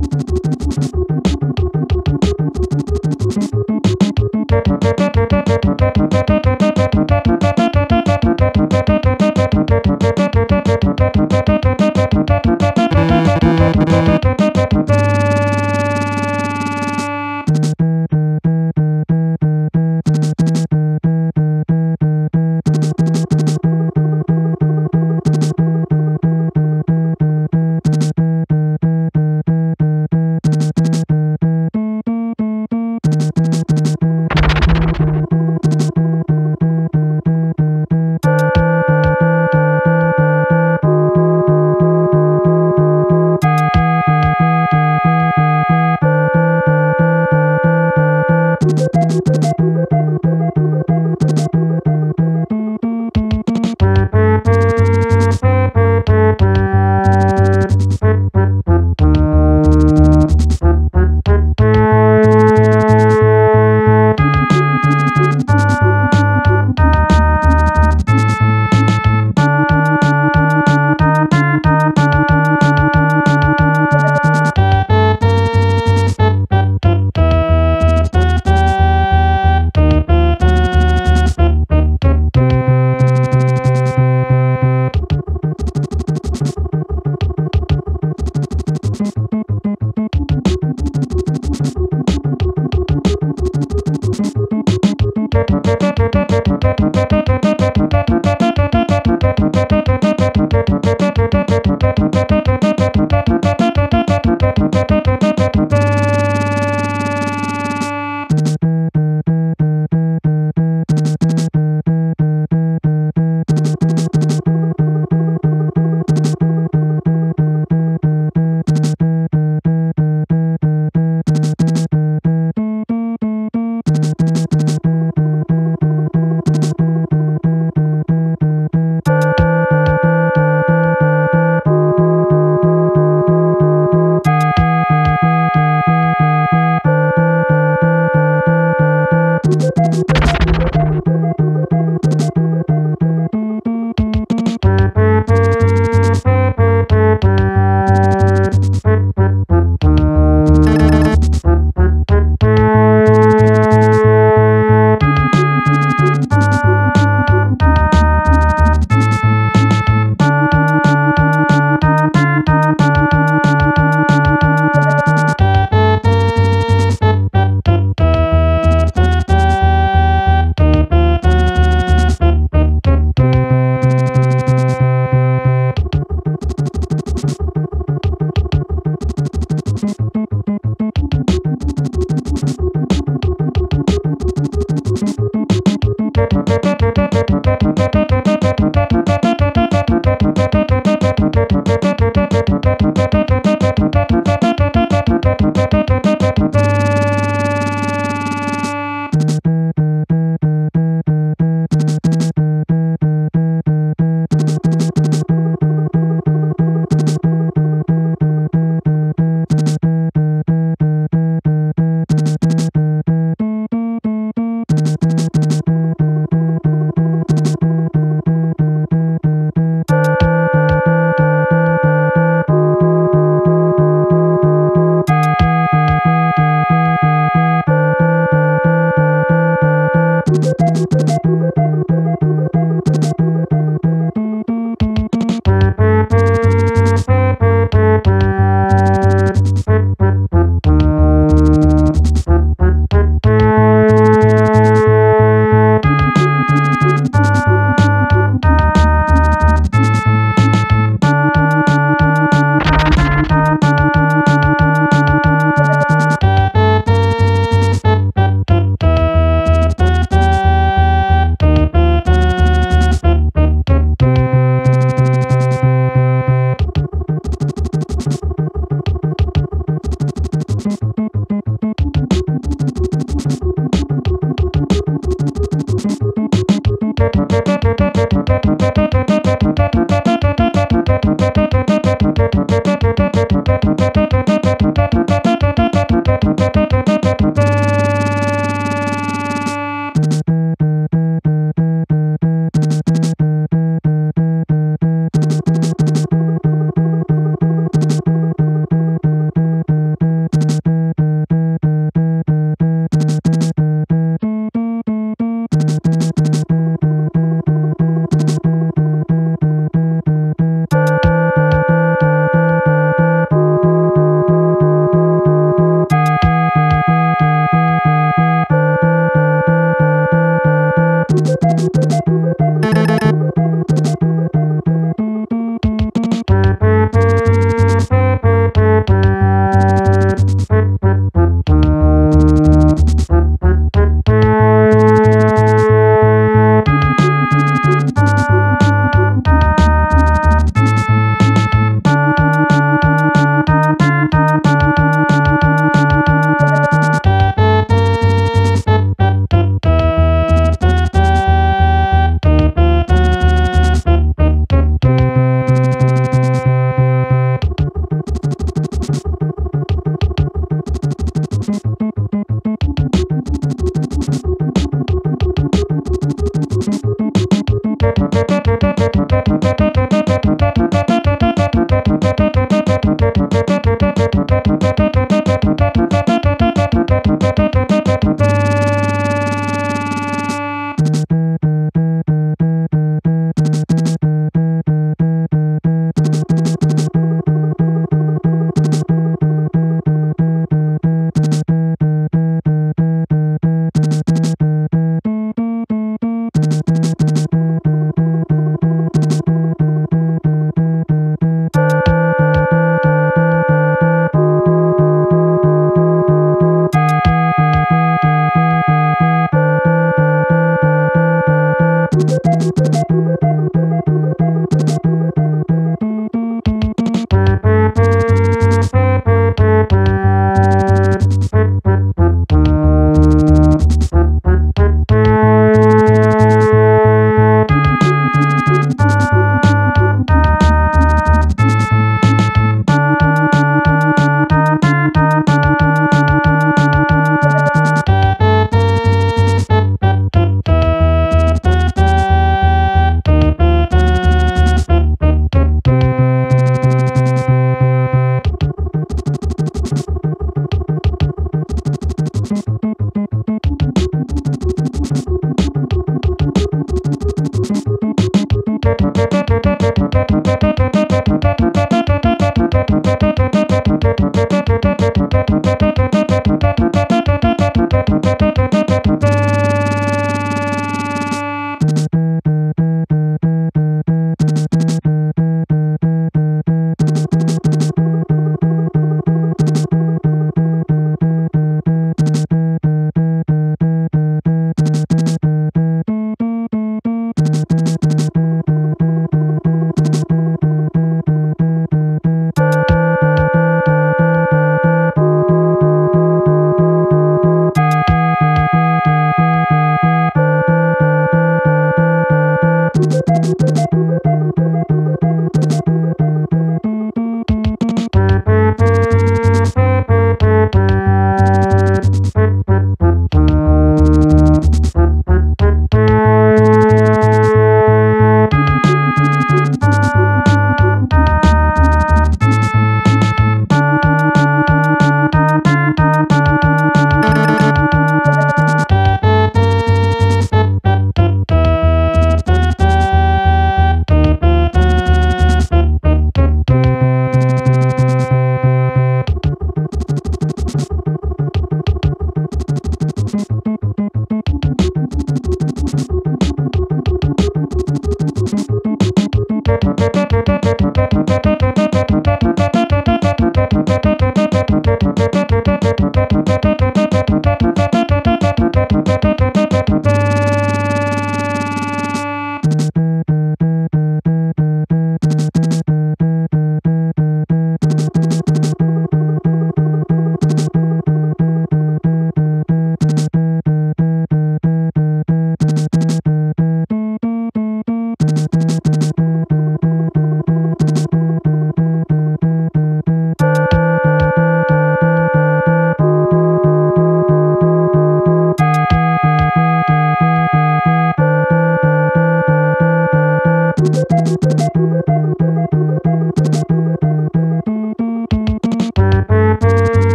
Thank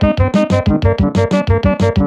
Thank